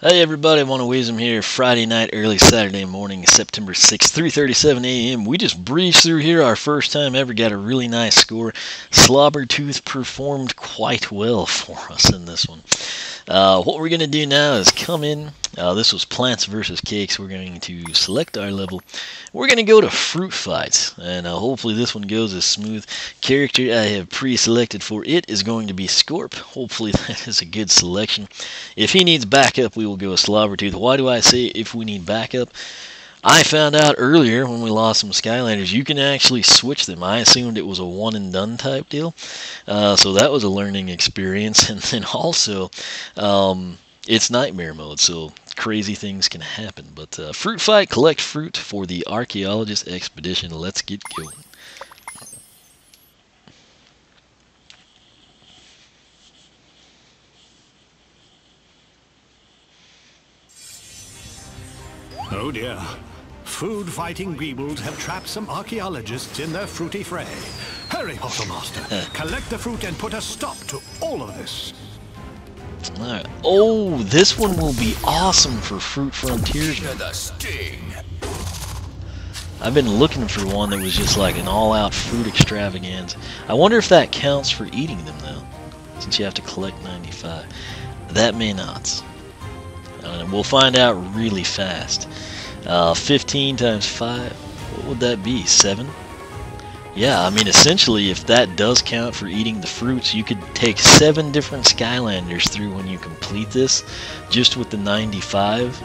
Hey everybody, One Wisdom here. Friday night, early Saturday morning, September 6th, 3:37 a.m. We just breezed through here. Our first time ever got a really nice score. Slobbertooth performed quite well for us in this one. Uh, what we're going to do now is come in. Uh, this was Plants versus Cakes. We're going to select our level. We're going to go to Fruit Fights. And uh, hopefully this one goes as smooth. Character I have pre-selected for it is going to be Scorp. Hopefully that is a good selection. If he needs backup, we will go with Slobbertooth. Why do I say if we need backup? I found out earlier when we lost some Skylanders, you can actually switch them. I assumed it was a one and done type deal. Uh, so that was a learning experience. And then also, um, it's nightmare mode, so crazy things can happen. But uh, fruit fight, collect fruit for the archaeologist expedition. Let's get going. Oh dear. Food-fighting Greebles have trapped some archaeologists in their fruity fray. Hurry, Master. Collect the fruit and put a stop to all of this. Alright. Oh, this one will be awesome for Fruit Frontiers. I've been looking for one that was just like an all-out fruit extravaganza. I wonder if that counts for eating them, though, since you have to collect 95. That may not. Uh, we'll find out really fast. Uh, 15 times 5, what would that be? 7? Yeah, I mean, essentially, if that does count for eating the fruits, you could take 7 different Skylanders through when you complete this, just with the 95,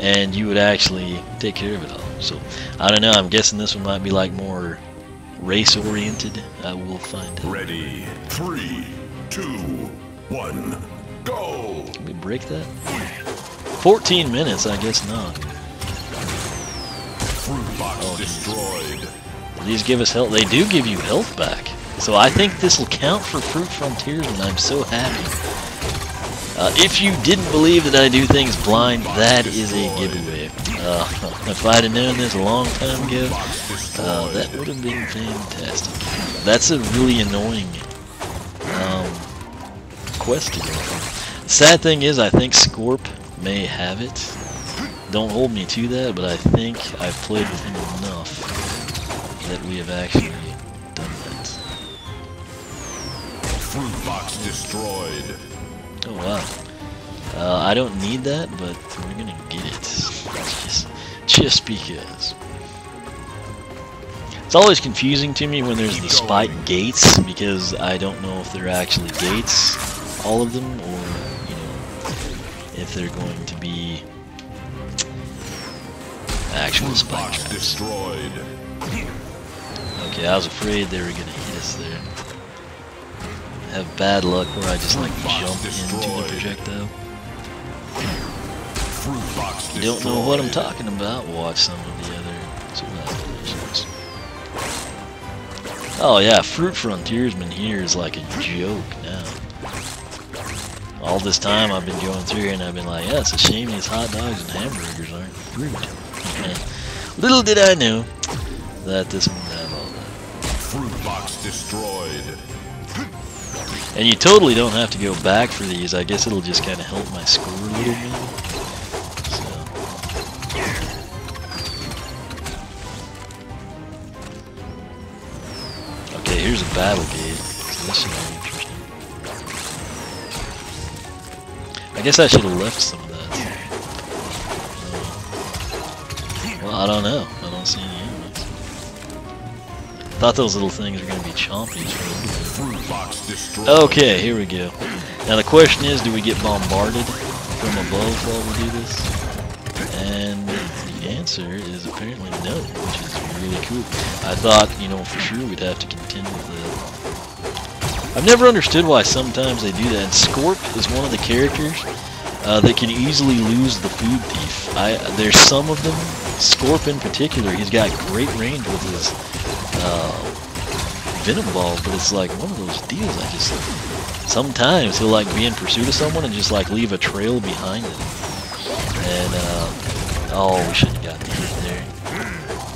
and you would actually take care of it all. So, I don't know, I'm guessing this one might be like more race-oriented. I will find out. Ready. Three, two, one, go. Can we break that? 14 minutes, I guess not. Fruit box Oh, destroyed. These give us health. They do give you health back. So I think this will count for Fruit Frontiers, and I'm so happy. Uh, if you didn't believe that I do things blind, that is a giveaway. Uh, if I'd have known this a long time ago, uh, that would have been fantastic. That's a really annoying um, quest to go. Sad thing is, I think Scorp may have it. Don't hold me to that, but I think I've played with him that we have actually done that. Fruit box destroyed. Oh wow. Uh, I don't need that, but we're gonna get it. Just, just because. It's always confusing to me when there's the spike gates because I don't know if they're actually gates, all of them, or you know, if they're going to be actual spike traps. destroyed. Okay, I was afraid they were gonna hit us there. Have bad luck where I just like jump into the projectile. Fruit box You don't know what I'm talking about? Watch some of the other civilizations. Oh yeah, Fruit Frontiersman here is like a joke now. All this time I've been going through and I've been like, yeah, it's a shame these hot dogs and hamburgers aren't fruit. Little did I know that this Fruit box destroyed. And you totally don't have to go back for these. I guess it'll just kind of help my score a little bit. Okay, here's a battle gate. So this should be interesting. I guess I should have left some of that. Well, I don't know. I don't see any. Thought those little things were going to be chompies. Okay, here we go. Now the question is, do we get bombarded from above while we do this? And the answer is apparently no, which is really cool. I thought, you know, for sure we'd have to contend with that. I've never understood why sometimes they do that. And Scorp is one of the characters uh, that can easily lose the food thief. I there's some of them. Scorp in particular, he's got great range with his uh, venom balls, but it's like one of those deals. I just sometimes he'll like be in pursuit of someone and just like leave a trail behind him. And uh, oh, we shouldn't have gotten hit there.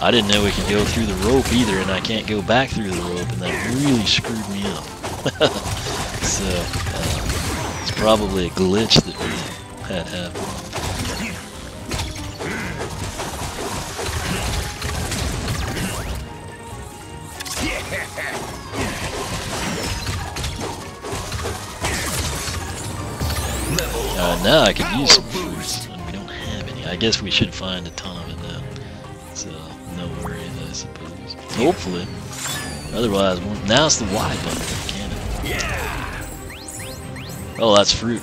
I didn't know we could go through the rope either, and I can't go back through the rope, and that really screwed me up. so uh, it's probably a glitch that we had happen. Uh, now I could use some and we don't have any. I guess we should find a ton of it though. So no worries, I suppose. Hopefully. Otherwise, now it's the Y button for the cannon. Oh, that's fruit.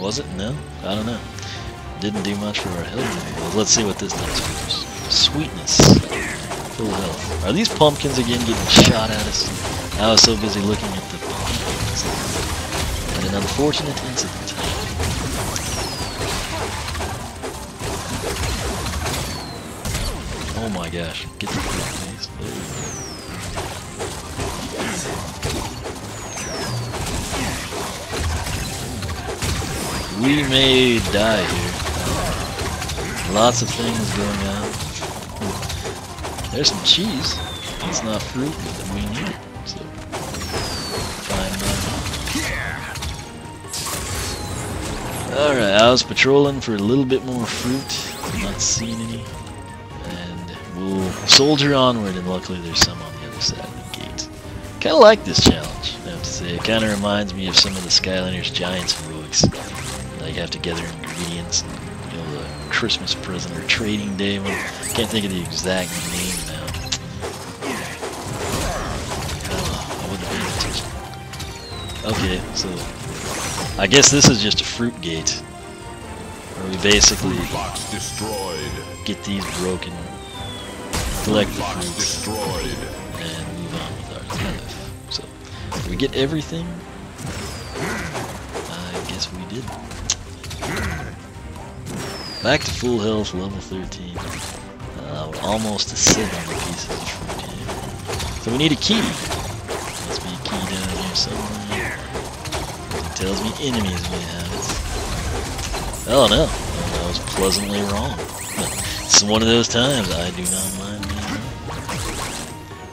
Was it? No? I don't know. Didn't do much for our health. Well, let's see what this does for us. Sweetness. Full health. Are these pumpkins again getting shot at us? I was so busy looking at the pumpkins. And an unfortunate incident. Oh my gosh. Get the please. We may die here. Lots of things going on. There's some cheese. It's not fruit, but we need it. So, fine. Alright, I was patrolling for a little bit more fruit. I'm Not seen any. We'll soldier onward, and luckily there's some on the other side of the gate. Kind of like this challenge, I have to say. It kind of reminds me of some of the Skylanders Giants heroics. Like you have to gather ingredients, and, you know, the Christmas present or trading day. One, can't think of the exact name now. Oh, I wouldn't pay attention. Okay, so I guess this is just a fruit gate, where we basically box destroyed. get these broken, collect the Box destroyed. and move on with our life. So, did we get everything? I guess we did. Back to full health, level 13. Uh, we're almost to 70 pieces of fruit here. So we need a key. Must be a key down here somewhere. It tells me enemies may have it. Oh no, Well, I was pleasantly wrong. it's one of those times I do not mind.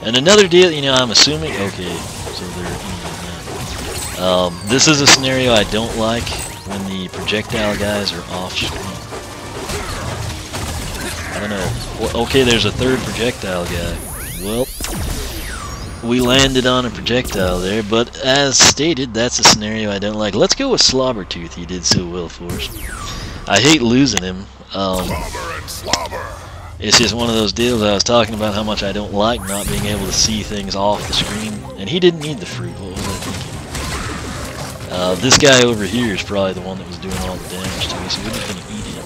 And another deal, you know, I'm assuming, okay, so they're. Um, this is a scenario I don't like when the projectile guys are off screen. I don't know. Okay, there's a third projectile guy. Well, we landed on a projectile there, but as stated, that's a scenario I don't like. Let's go with Slobbertooth. He did so well for us. I hate losing him. Um, Slobber and slobber. It's just one of those deals I was talking about how much I don't like not being able to see things off the screen. And he didn't need the fruit. What was I thinking? Uh, this guy over here is probably the one that was doing all the damage to us. We're just going to eat him.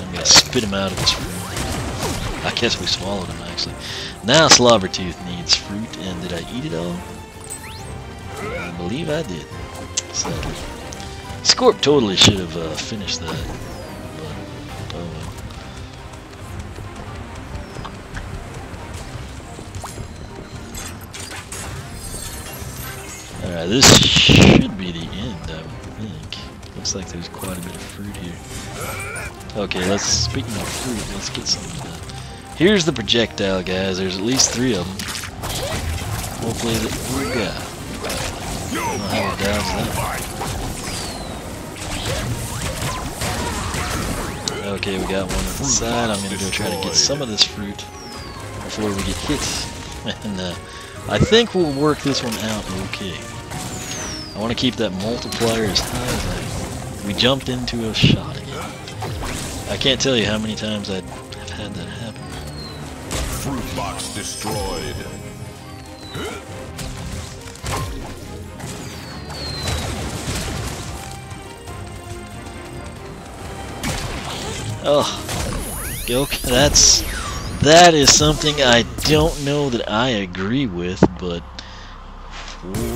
I'm going to spit him out of this room. I guess we swallowed him, actually. Now Slobbertooth needs fruit, and did I eat it all? I believe I did. Sadly. Scorp totally should have uh, finished that. But, oh well. Alright, this should be the end, I think. Looks like there's quite a bit of fruit here. Okay, let's, speaking of fruit, let's get some. Here's the projectile, guys. There's at least three of them. Hopefully, that oh god. I don't know how to dodge that. Okay, we got one on the side. I'm gonna go try to get some of this fruit before we get hit. And uh, I think we'll work this one out okay. I want to keep that multiplier as high as I... We jumped into a shot again. I can't tell you how many times I've had that happen. Fruit box destroyed. Oh, okay, that's that is something I don't know that I agree with, but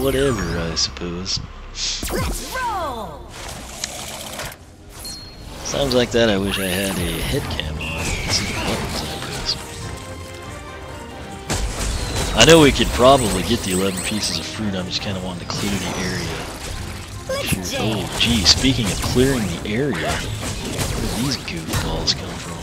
whatever, I suppose. Let's roll! Sounds like that. I wish I had a head cam on. to See the buttons, I. I know we could probably get the 11 pieces of fruit. I'm just kind of wanting to clear the area. Let's Sure. jam! Oh, gee, speaking of clearing the area, where did these goofballs come from?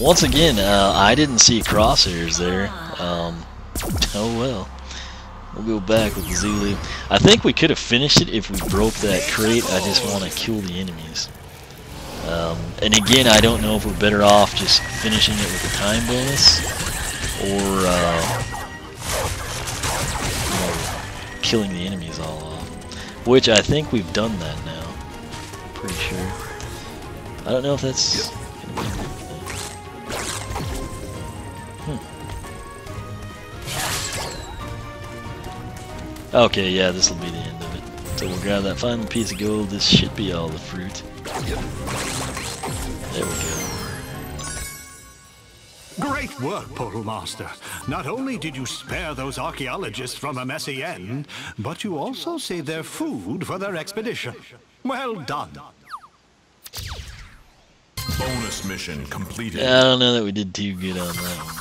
Once again, uh, I didn't see crosshairs there. Um, oh well. We'll go back with the Zulu. I think we could have finished it if we broke that crate. I just want to kill the enemies. Um, and again, I don't know if we're better off just finishing it with a time bonus or uh, you know, killing the enemies all off. Which I think we've done that now. Pretty sure. I don't know if that's. Hmm. Okay, yeah, this will be the end of it. So we'll grab that final piece of gold. This should be all the fruit. There we go. Great work, Portal Master. Not only did you spare those archaeologists from a messy end, but you also saved their food for their expedition. Well done. Bonus mission completed. I don't know that we did too good on that one.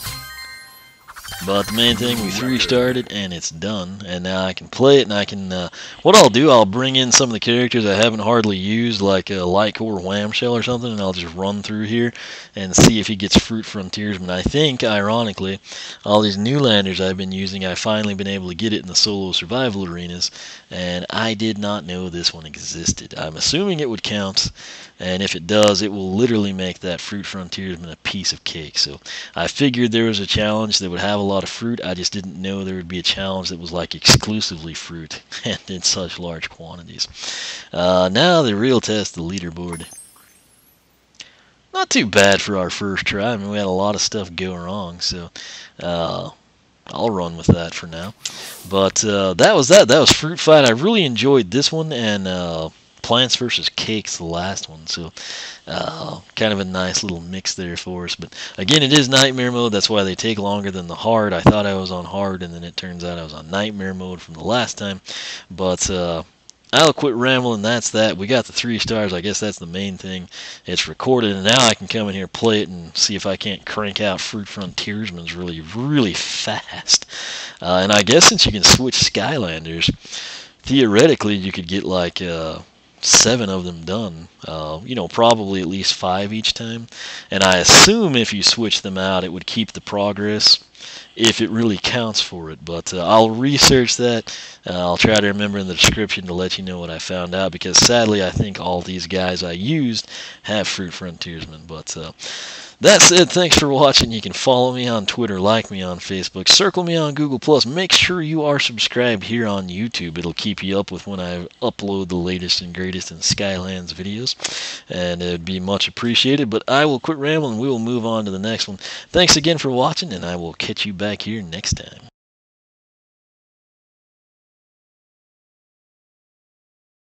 But the main thing, we three started and it's done. And now I can play it and I can, uh, what I'll do, I'll bring in some of the characters I haven't hardly used, like a Lightcore Whamshell or something, and I'll just run through here and see if he gets Fruit Frontiersman. I think, ironically, all these new landers I've been using, I've finally been able to get it in the solo survival arenas, and I did not know this one existed. I'm assuming it would count, and if it does, it will literally make that Fruit Frontiersman a piece of cake. So I figured there was a challenge that would have a lot of fruit. I just didn't know there would be a challenge that was like exclusively fruit and in such large quantities. Uh, now the real test, the leaderboard. Not too bad for our first try. I mean, we had a lot of stuff go wrong, so uh, I'll run with that for now. But uh, that was that. That was Fruit Fight. I really enjoyed this one, and uh, Plants vs. Cakes, the last one. So, uh, kind of a nice little mix there for us. But again, it is Nightmare mode. That's why they take longer than the hard. I thought I was on hard, and then it turns out I was on Nightmare mode from the last time. But uh, I'll quit rambling. That's that. We got the three stars. I guess that's the main thing. It's recorded, and now I can come in here, play it, and see if I can't crank out Fruit Frontiersman's really, really fast. Uh, and I guess since you can switch Skylanders, theoretically you could get like. Uh, seven of them done. Uh, you know, probably at least five each time. And I assume if you switch them out, it would keep the progress if it really counts for it. But uh, I'll research that. Uh, I'll try to remember in the description to let you know what I found out because sadly, I think all these guys I used have Fruit Frontiersmen. But uh, it. Thanks for watching. You can follow me on Twitter, like me on Facebook, circle me on Google Plus. Make sure you are subscribed here on YouTube. It'll keep you up with when I upload the latest and greatest in Skylands videos, and it'd be much appreciated. But I will quit rambling. We will move on to the next one. Thanks again for watching, and I will catch you back here next time.